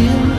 you.